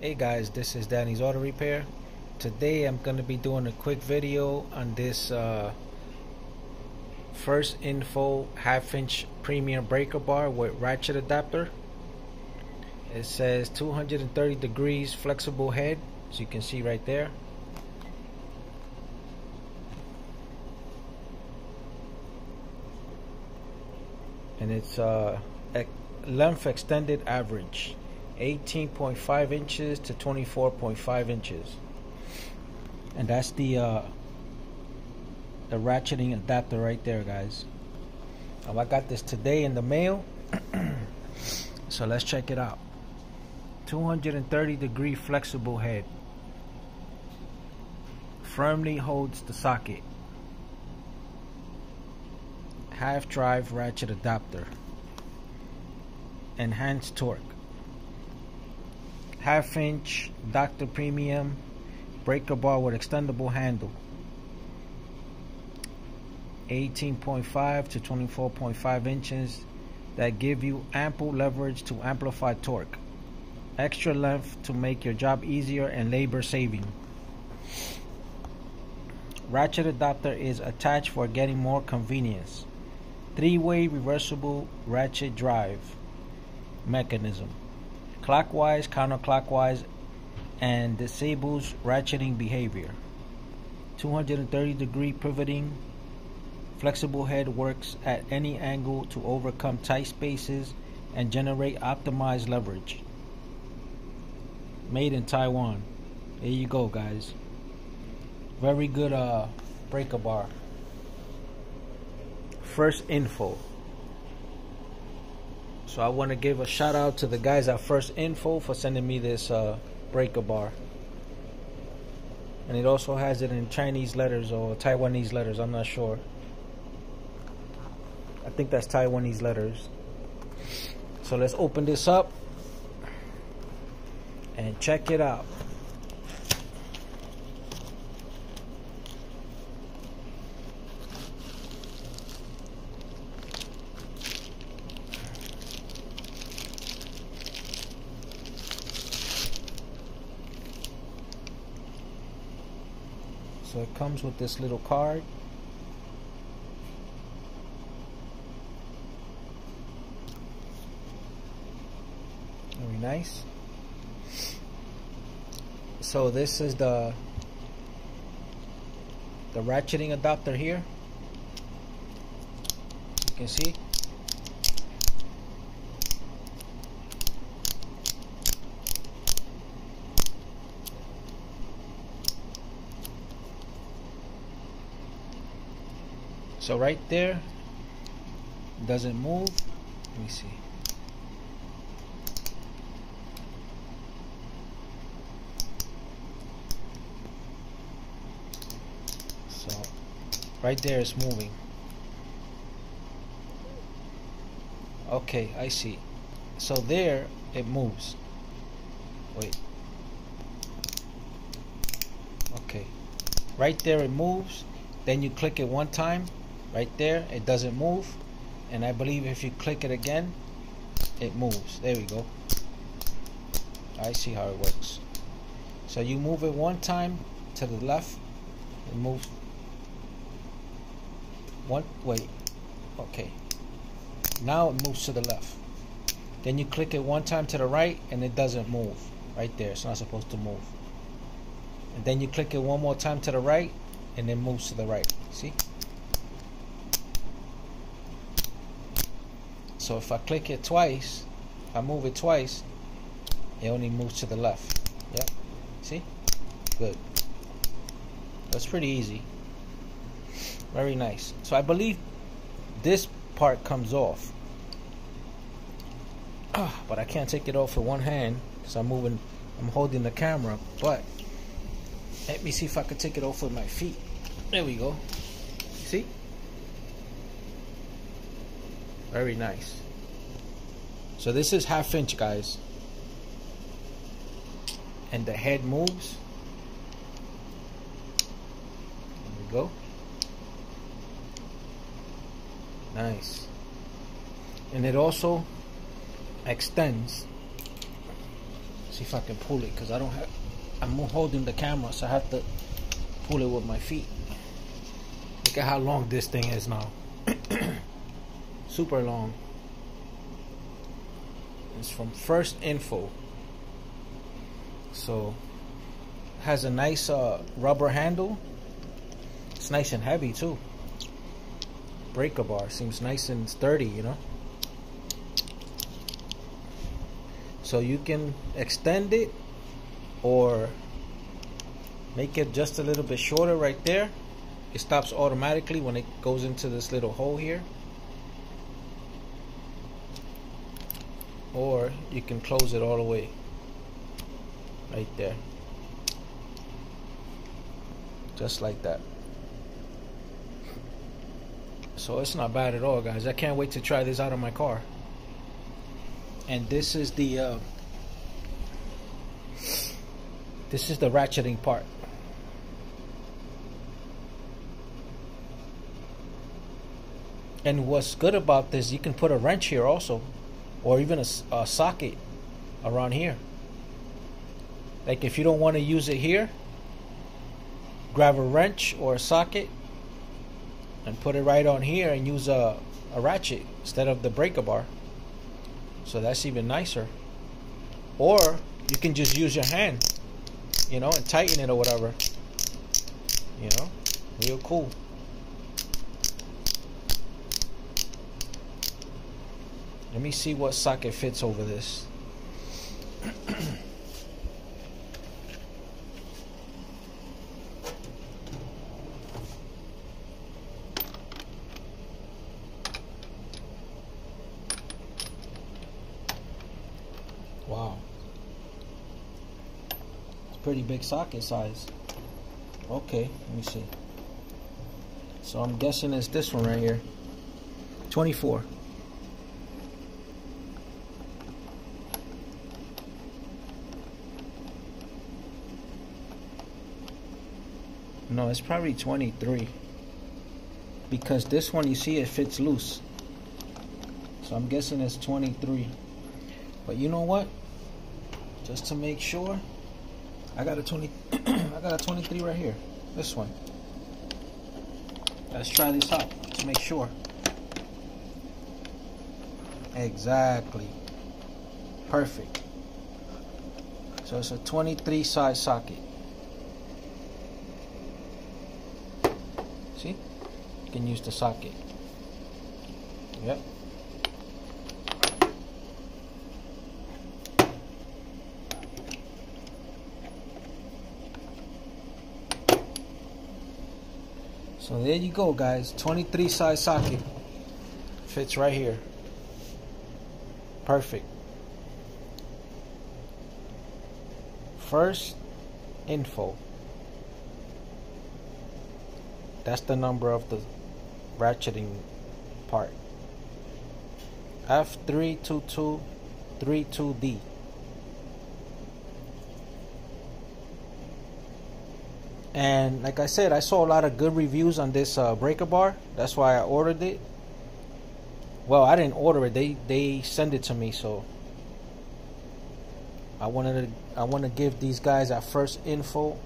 Hey guys, this is Danny's Auto Repair. Today I'm going to be doing a quick video on this uh, First Info half inch premium breaker bar with ratchet adapter. It says 230 degrees flexible head, as you can see right there. And it's uh, length extended average 18.5 inches to 24.5 inches. And that's the uh, the ratcheting adapter right there guys. I got this today in the mail. So let's check it out. 230 degree flexible head. Firmly holds the socket. Half drive ratchet adapter. Enhanced torque half inch Dr. Premium breaker bar with extendable handle. 18.5 to 24.5 inches that give you ample leverage to amplify torque. Extra length to make your job easier and labor saving. Ratchet adapter is attached for getting more convenience. Three-way reversible ratchet drive mechanism clockwise, counterclockwise, and disables ratcheting behavior. 230 degree pivoting flexible head works at any angle to overcome tight spaces and generate optimized leverage. Made in Taiwan. There you go, guys. Very good uh, breaker bar. First info. So I want to give a shout out to the guys at First Info for sending me this uh, breaker bar. And it also has it in Chinese letters or Taiwanese letters, I'm not sure. I think that's Taiwanese letters. So let's open this up and check it out. So it comes with this little card. Very nice. So this is the the ratcheting adapter here. You can see. So right there doesn't move. Let me see. So right there is moving. Okay, I see. So there it moves. Wait. Okay. Right there it moves. Then you click it one time right there it doesn't move. And I believe if you click it again it moves. There we go. I see how it works. So you move it one time to the left it moves one wait okay. Now it moves to the left. Then you click it one time to the right and it doesn't move right there. It's not supposed to move. And then you click it one more time to the right and it moves to the right. See So if I click it twice, I move it twice, it only moves to the left. Yep. See? Good. That's pretty easy. Very nice. So I believe this part comes off. Ah, but I can't take it off with one hand because I'm moving, I'm holding the camera. But let me see if I can take it off with my feet. There we go. See? Very nice. So this is half inch, guys. And the head moves. There we go. Nice. And it also extends. See if I can pull it because I don't have. I'm holding the camera, so I have to pull it with my feet. Look at how long this thing is now. Super long. It's from First Info. So has a nice uh, rubber handle. It's nice and heavy too. Breaker bar seems nice and sturdy, you know. So you can extend it or make it just a little bit shorter right there. It stops automatically when it goes into this little hole here. Or you can close it all the way. Right there. Just like that. So it's not bad at all guys. I can't wait to try this out of my car. And this is the uh, this is the ratcheting part. And what's good about this you can put a wrench here also or even a, a socket around here. Like if you don't want to use it here grab a wrench or a socket and put it right on here and use a, a ratchet instead of the breaker bar. So that's even nicer. Or you can just use your hand you know and tighten it or whatever. You know real cool let me see what socket fits over this Wow. It's pretty big socket size. Okay, let me see. So I'm guessing it's this one right here. 24. No, it's probably 23. Because this one, you see, it fits loose. So I'm guessing it's 23. But you know what? Just to make sure, I got a 20. I got a 23 right here. This one. Let's try this out to make sure. Exactly. Perfect. So it's a 23 size socket. See? You can use the socket. Yep. So there you go, guys. 23 size socket. Fits right here. Perfect. First info. That's the number of the ratcheting part. F32232D. and like I said I saw a lot of good reviews on this uh, breaker bar that's why I ordered it well I didn't order it they they send it to me so I wanted to I want to give these guys our first info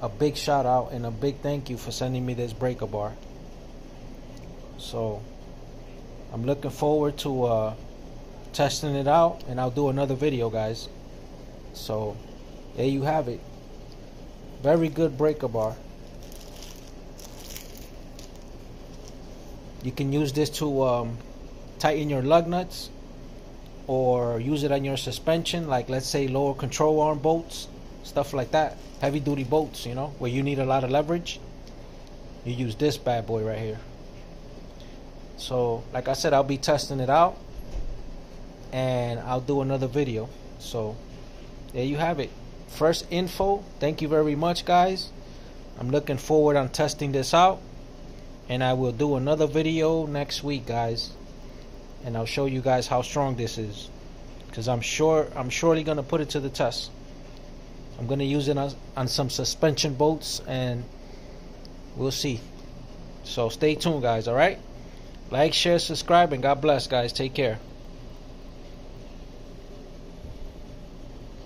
a big shout out and a big thank you for sending me this breaker bar. So I'm looking forward to uh, testing it out and I'll do another video guys. So there you have it. Very good breaker bar. You can use this to um, tighten your lug nuts or use it on your suspension, like let's say lower control arm bolts, stuff like that. Heavy duty bolts, you know, where you need a lot of leverage. You use this bad boy right here. So, like I said, I'll be testing it out and I'll do another video. So, there you have it first info thank you very much guys I'm looking forward on testing this out and I will do another video next week guys and I'll show you guys how strong this is because I'm sure I'm surely gonna put it to the test I'm gonna use it on, on some suspension bolts and we'll see. So stay tuned guys alright like share subscribe and God bless guys. Take care